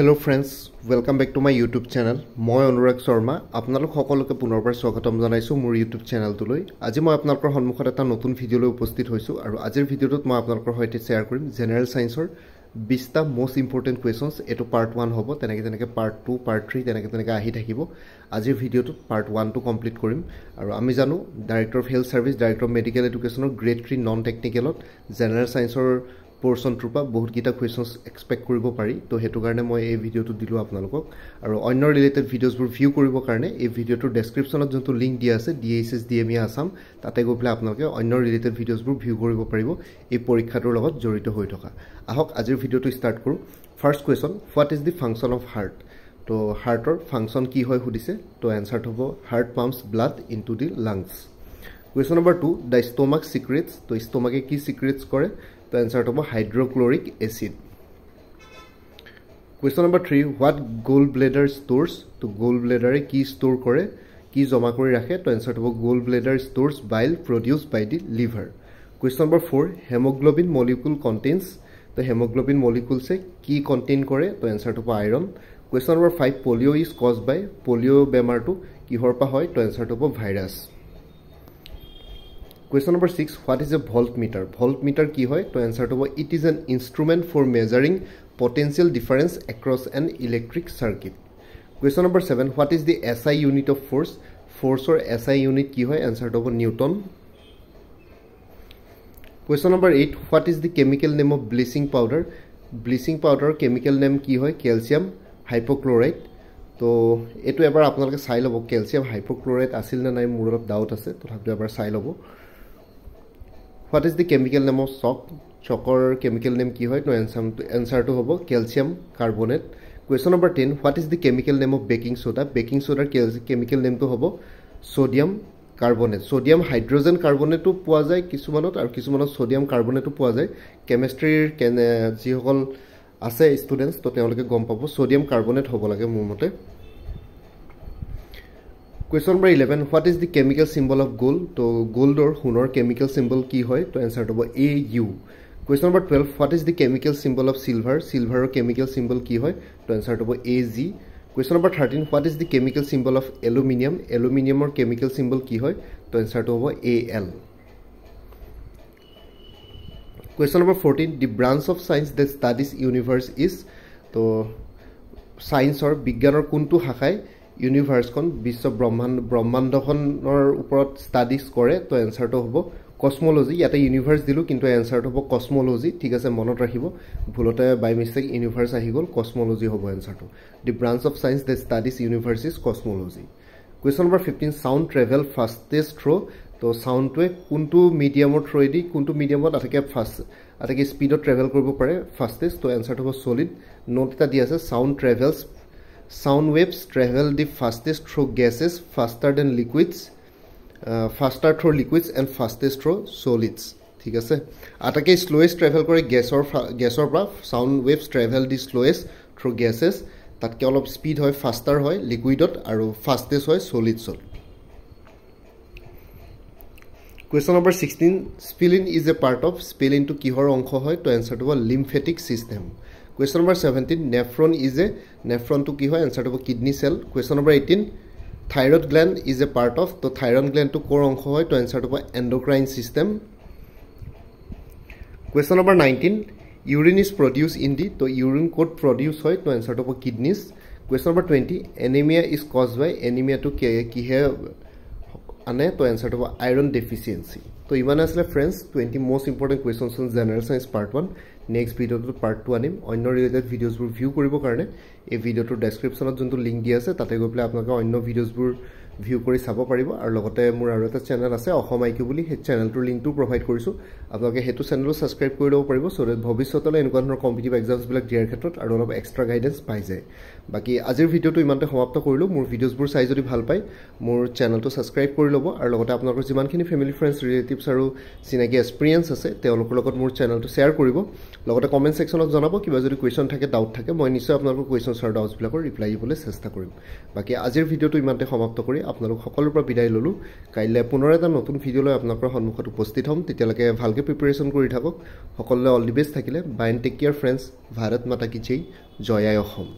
Hello' friends welcome back to my YouTube channel মই অনুৰাগ শৰ্মা আপোনালোক সকলোকে পুনৰবাৰ স্বাগতম জনাইছোঁ মোৰ ইউটিউব চেনেলটোলৈ আজি মই আপোনালোকৰ সন্মুখত এটা নতুন ভিডিঅ'লৈ উপস্থিত হৈছোঁ আৰু আজিৰ ভিডিঅ'টোত মই আপোনালোকৰ সৈতে শ্বেয়াৰ কৰিম জেনেৰেল ছায়েন্সৰ বিছটা মষ্ট ইম্পৰ্টেণ্ট কুৱেশ্যনছ এইটো পাৰ্ট ওৱান হ'ব তেনেকৈ তেনেকৈ পাৰ্ট টু পাৰ্ট থ্ৰী তেনেকৈ তেনেকৈ আহি থাকিব। আজিৰ ভিডিঅ'টোত পাৰ্ট ওৱানটো কমপ্লিট কৰিম। আৰু আমি জানো director of health services director of medical এডুকেশ্যনৰ grade three non টেকনিকেলত জেনেৰেল ছায়েন্সৰ পৰ্চনটোৰ পৰা বহুতকেইটা কুৱেশ্যনছ এক্সপেক্ট কৰিব পাৰি। তো সেইটো কাৰণে মই এই ভিডিঅ'টো দিলোঁ আপোনালোকক। আৰু অন্য ৰিলেটেড ভিডিঅ'ছবোৰ ভিউ কৰিবৰ কাৰণে এই ভিডিঅ'টোৰ ডেছক্ৰিপশ্যনত যোনটো লিংক দিয়া আছে D H S D M E Assam তাতে গৈ পেলাই আপোনালোকে অন্য ৰিলেটেড ভিডিঅ'ছবোৰ ভিউ কৰিব পাৰিব। এই পৰীক্ষাটোৰ লগত জড়িত হৈ থকা। আহক আজিৰ ভিডিঅ'টো ষ্টাৰ্ট কৰোঁ। First question what is the function of heart তো হাৰ্টৰ ফাংচন কি হয় সুধিছে? তো এনচাৰটো হ'ব heart pumps blood into the lungs question number two the stomach secretes তো ষ্টমাকে কি চিক্ৰেটছ কৰে? তো এনচাৰটো হ'ব hydrochloric acid question number three what gall bladder stores তো গ'ল্ড ব্লেডাৰে কি ষ্ট'ৰ কৰে কি জমা কৰি ৰাখে? তো এনচাৰটো হ'ব gall bladder stores bile produce by the liver question number four haemoglobin molecule contains তো হেমগ্ল'বিন মলিকুলছে কি কণ্টেইন কৰে? তো এনচাৰটো হ'ব iron question number five polio' is cause by polio' বেমাৰটো কিহৰ পৰা হয়? তো এনচাৰটো হ'ব virus question number six what is a volt meter volt meter কি হয় তো এনচাৰটো হ'ব it is an instrument for measuring potential difference across an electric circuit question number seven what is the S I unit of force ফ'ৰ্চৰ S I unit কি হয়? এনচাৰটো হ'ব Newton question number eight what is the chemical name of bleaching powder bleaching পাউডাৰৰ chemical name কি হয়? Calcium hypochlorite তো এইটো এবাৰ আপোনালোকে চাই ল'ব কেলছিয়াম হাইপ'ক্ল'ৰাইড আছিল নে নাই মোৰ অলপ ডাউট আছে তথাপিতো এবাৰ চাই ল'ব। What is the chemical name of chalk চকৰ chemical name কি হয় তো এনচাৰ এনচাৰটো হ'ব calcium carbonate question number ten what is the chemical name of baking soda baking ছ'ডাৰ chemical নেমটো হ'ব ছ'ডিয়াম কাৰ্বনেট ছ'ডিয়াম হাইড্ৰজেন কাৰ্বনেটো পোৱা যায় কিছুমানত আৰু কিছুমানত ছ'ডিয়াম কাৰ্বনেটো পোৱা যায় কেমেষ্ট্ৰিৰ কেনে যিসকল আছে ষ্টুডেণ্টছ তো তেওঁলোকে গম পাব ছ'ডিয়াম কাৰ্বনেট হ'ব লাগে মোৰ মতে question number eleven what is the chemical symbol of gold তো গ'ল্ডৰ সোণৰ কেমিকেল চিম্বল কি হয় তো এনচাৰটো হ'ব A U question number twelve what is the chemical symbol of silver চিলভাৰৰ chemical symbol কি হয় তো এনচাৰটো হ'ব A G question number thirteen what is the chemical symbol of aluminium এলুমিনিয়ামৰ কেমিকেল চিম্বল কি হয় তো এনচাৰটো হ'ব A L question number fourteen the branch of science the studies universe is তো ছায়েন্সৰ বিজ্ঞানৰ কোনটো শাখাই ইউনিভাৰ্ছখন বিশ্ব ব্ৰহ্মাণ্ড ব্ৰহ্মাণ্ডখনৰ ওপৰত ষ্টাডিজ কৰে তো এনচাৰটো হ'ব কচম'লজি ইয়াতে ইউনিভাৰ্ছ দিলোঁ কিন্তু এনচাৰটো হ'ব কচম'লজি ঠিক আছে মনত ৰাখিব। ভুলতে বাই মিষ্টেক ইউনিভাৰ্ছ আহি গ'ল কচম'লজি হ'ব এনচাৰটো the branch of science the studies universe is cosmology question number fifteen sound travel fastest through' তো চাউণ্ডটোৱে কোনটো মিডিয়ামৰ থ্ৰ'য়েদি কোনটো মিডিয়ামত আটাইতকৈ ফাষ্ট আটাইতকৈ স্পীডত ট্ৰেভেল কৰিব পাৰে ফাষ্টেষ্ট তো এনচাৰটো হ'ব চলিড নোট এটা দি আছে sound travels sound waves travel the fastest through gases faster than liquids uh, faster through liquids and fastest through solids ঠিক আছে? আটাইতকৈ শ্ল'য়েষ্ট ট্ৰেভেল কৰে গেছৰ গেছৰ পৰা sound waves travel the slowest through gases তাতকৈ অলপ স্পীড হয় ফাষ্টাৰ হয় লিকুইডত আৰু ফাষ্টেষ্ট হয় চলিডছত question number sixteen spleen is a part of স্পেলিনটো কিহৰ অংশ হয়? তো এনচাৰটো হ'ব lymphatic system question number seventeen nephron is a নেফ্ৰনটো কি হয়? এনচাৰটো হ'ব kidney cell question number eighteen thyroid gland is a part of তো থাইৰইড গ্লেণ্ডটো ক'ৰ অংশ হয়? তো এনচাৰটো হ'ব endocrine system question number nineteen urine is produce in the তো ইউৰিন ক'ত প্ৰডিউচ হয়? তো এনচাৰটো হ'ব kidneys question number twenty anaemia is cause by এনিমিয়াটো কিহে আনে? তো এনচাৰটো হ'ব আইৰণ ডেফিচিয়েঞ্চি তো ইমানে আছিলে friends twenty most important questions on general science part one next ভিডিঅ'টোত পাৰ্ট টু আনিম। অন্য ৰিলেটেড ভিডিঅ'ছবোৰ ভিউ কৰিবৰ কাৰণে। এই ভিডিঅ'টোৰ ডেছক্ৰিপশ্যনত যোনটো লিংক দিয়া আছে তাতে গৈ পেলাই আপোনালোকে অন্য ভিডিঅ'ছবোৰ ভিউ কৰি চাব পাৰিব। আৰু লগতে মোৰ আৰু এটা চেনেল আছে অসম আই কিউ বুলি। সেই চেনেলটোৰ লিংকটো প্ৰভাইড কৰিছোঁ। আপোনালোকে সেইটো চেনেলো ছাবস্ক্ৰাইব কৰি ল'ব পাৰিব চ' ডেট ভৱিষ্যতলৈ এনেকুৱা ধৰণৰ কম্পিটিভ এক্সামছবিলাক দিয়াৰ ক্ষেত্ৰত আৰু অলপ এক্সট্ৰা গাইডেঞ্চ পাই যায়। বাকী আজিৰ ভিডিঅ'টো ইমানতে সমাপ্ত কৰিলোঁ। মোৰ ভিডিঅ'ছবোৰ চাই যদি ভাল পায় মোৰ চেনেলটো ছাবস্ক্ৰাইব কৰি ল'ব। আৰু লগতে আপোনালোকৰ যিমানখিনি ফেমিলি ফ্ৰেণ্ডছ ৰিলেটিভছ আৰু চিনাকি এক্সপিৰিয়েঞ্চ আছে তেওঁলোকৰ লগত মোৰ চেনেলটো শ্বেয়াৰ কৰিব। লগতে কমেণ্ট ছেকশ্যনত জনাব। কিবা যদি কুৱেশ্যন থাকে ডাউট থাকে মই নিশ্চয় আপোনালোকৰ কুৱেশ্যনছ আৰু ডাউটছবিলাকৰ ৰিপ্লাই দিবলৈ চেষ্টা কৰিম। বাকী আজিৰ ভিডিঅ'টো ইমানতে সমাপ্ত কৰি আপোনালোক সকলোৰে পৰা বিদায় ল'লোঁ। কাইলৈ পুনৰ এটা নতুন ভিডিঅ'লৈ আপোনালোকৰ সন্মুখত উপস্থিত হ'ম। তেতিয়ালৈকে ভালকৈ প্ৰিপেৰেশ্যন কৰি থাকক। সকলোলৈ অল দি বেষ্ট থাকিলে। Bye and take care friends Bharat Mata কি জয় জয় আই অসম